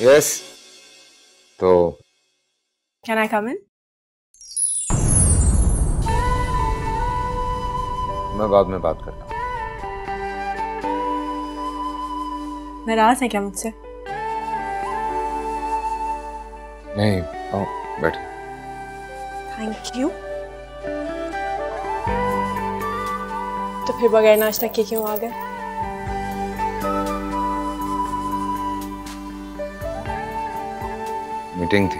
Yes तो can I कम इन मैं बाद में बात करता हूँ। नाराज़ है क्या मुझसे? नहीं आओ बैठ। थैंक यू तो फिर बगैर नाश्ता के क्यों आ गए? मीटिंग थी।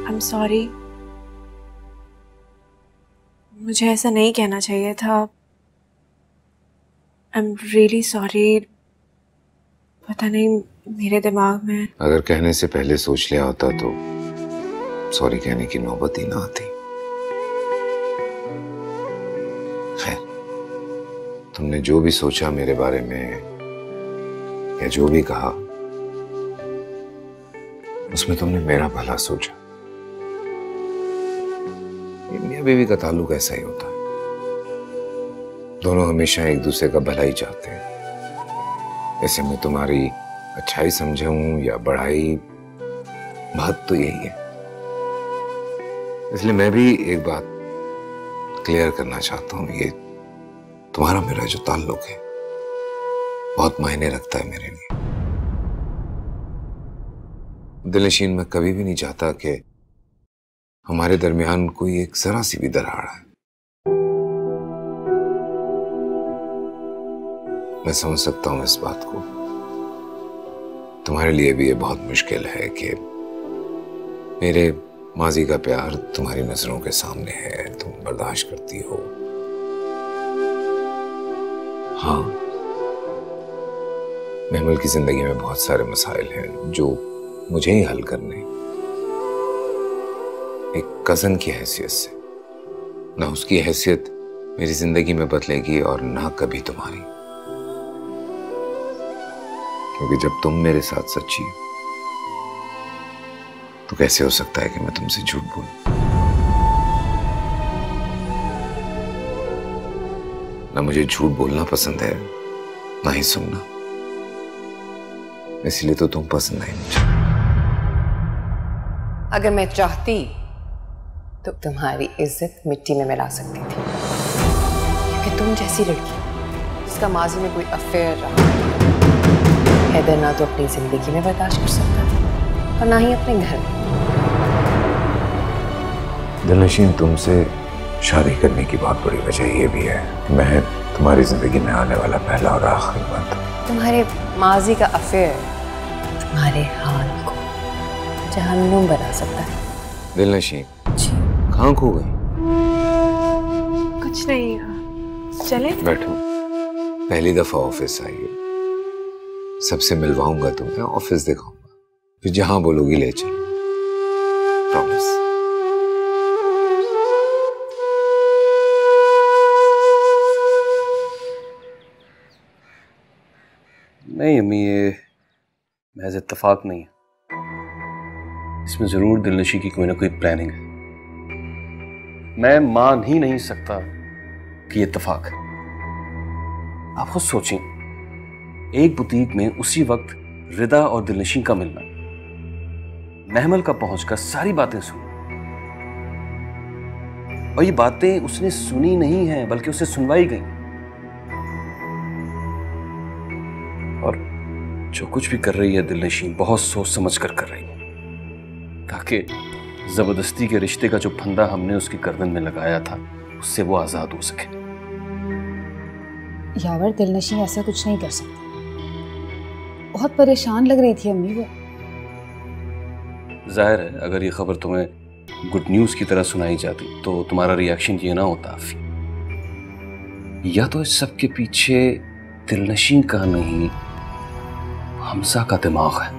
आई एम सॉरी मुझे ऐसा नहीं कहना चाहिए था। आई एम रियली सॉरी पता नहीं मेरे दिमाग में अगर कहने से पहले सोच लिया होता तो सॉरी कहने की नौबत ही ना आती। खैर। तुमने जो भी सोचा मेरे बारे में, या जो भी कहा, उसमें तुमने मेरा भला सोचा। मियाँ बीवी का ताल्लुक ऐसा ही होता है। दोनों हमेशा एक दूसरे का भला ही चाहते हैं। ऐसे में तुम्हारी अच्छाई समझाऊं या बढ़ाई, बात तो यही है। इसलिए मैं भी एक बात क्लियर करना चाहता हूँ, ये तुम्हारा मेरा जो ताल्लुक है, बहुत मायने रखता है मेरे लिए। दिलनशीन मैं कभी भी नहीं चाहता कि हमारे दरमियान कोई एक जरा सी भी दरार है मैं समझ सकता हूँ इस बात को। तुम्हारे लिए भी ये बहुत मुश्किल है कि मेरे माजी का प्यार तुम्हारी नज़रों के सामने है, तुम बर्दाश्त करती हो। हाँ। महमल की ज़िंदगी में बहुत सारे मसाइल हैं जो मुझे ही हल करने एक कज़न की हैसियत से। ना उसकी हैसियत मेरी ज़िंदगी में बदलेगी और ना कभी तुम्हारी। क्योंकि जब तुम मेरे साथ सच्ची हो तो कैसे हो सकता है कि मैं तुमसे झूठ बोलूँ? ना मुझे झूठ बोलना पसंद है ना ही सुनना। इसलिए तो तुम पसंद नहीं मुझे। अगर मैं चाहती तो तुम्हारी इज़्ज़त मिट्टी में मिला सकती थी। क्योंकि तुम जैसी लड़की जिसका माजी में कोई अफेयर रहा हैदर ना तो अपनी ज़िंदगी में बर्दाश्त कर सकता था और ना ही अपने घर में। दिलनशीन तुमसे शादी करने की बहुत बड़ी वजह यह भी है कि मैं तुम्हारी ज़िंदगी में आने वाला पहला और आखिरी बात तुम्हारे माजी का अफेयर तुम्हारे हाल को जहन्नुम बना सकता है। दिलनशीन जी। कहाँ खो गई? कुछ नहीं चले। बैठो। पहली दफ़ा ऑफ़िस आई हो सबसे मिलवाऊँगा तुम्हें ऑफ़िस दिखाऊँगा। फिर जहाँ बोलोगी ले चलो। प्रॉमिस नहीं, अम्मी, ये महज इत्तेफाक नहीं है। इसमें ज़रूर दिलनशी की कोई ना कोई प्लानिंग है। मैं मान ही नहीं सकता कि ये इत्तेफाक है। आप खुद सोचें, एक बुटीक में उसी वक्त रिदा और दिलनशी का मिलना, महमल का पहुंचकर सारी बातें सुनी और ये बातें उसने सुनी नहीं है, बल्कि उसे सुनवाई गई। जो कुछ भी कर रही है दिलनशीन बहुत सोच समझ कर कर रही है। ताकि ज़बरदस्ती के रिश्ते का जो फंदा हमने उसकी गर्दन में लगाया था उससे वो आज़ाद हो सके। यावर दिलनशी ऐसा कुछ नहीं कर सकता। बहुत परेशान लग रही थी अम्मी वो। ज़ाहिर है अगर ये खबर तुम्हें गुड न्यूज़ की तरह सुनाई जाती तो तुम्हारा रिएक्शन ये ना होता या तो इस सब के पीछे दिलनशीन का नहीं हमसा का दिमाग है।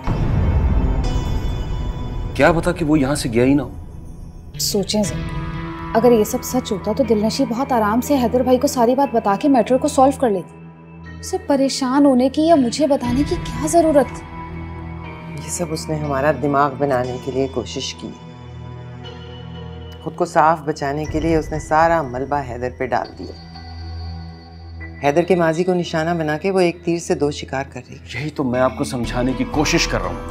क्या पता कि वो यहाँ से गया ही ना हो। सोचें जरा। अगर ये सब सच होता तो दिलनशी बहुत आराम से हैदर भाई को सारी बात बता के मैटर को सॉल्व कर लेती। उसे परेशान होने की या मुझे बताने की क्या ज़रूरत? थी ये सब उसने हमारा दिमाग बनाने के लिए कोशिश की। खुद को साफ़ बचाने के लिए उसने सारा मलबा हैदर पे डाल दिया। हैदर के माजी को निशाना बना के वो एक तीर से दो शिकार कर रही। यही तो मैं आपको समझाने की कोशिश कर रहा हूँ।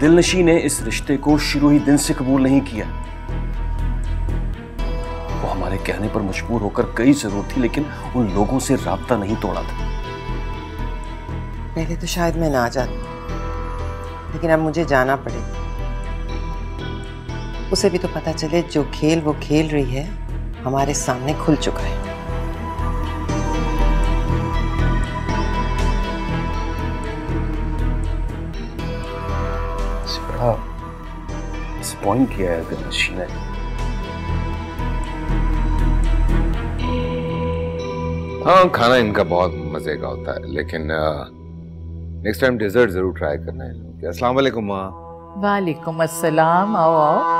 दिलनशी ने इस रिश्ते को शुरू ही दिन से कबूल नहीं किया। वो हमारे कहने पर मजबूर होकर कई ज़रूर थी लेकिन उन लोगों से राबता नहीं तोड़ा था। पहले तो शायद मैं ना जाती लेकिन अब मुझे जाना पड़ेगा उसे भी तो पता चले जो खेल वो खेल रही है हमारे सामने खुल चुका है। डिसपॉइंट किया है गणेश ने हाँ खाना इनका बहुत मज़े का होता है लेकिन नेक्स्ट टाइम डिजर्ट ज़रूर ट्राई करना है। इन लोगों के अस्सलाम वालेकुम माँ। वालेकुम अस्सलाम आओ आओ।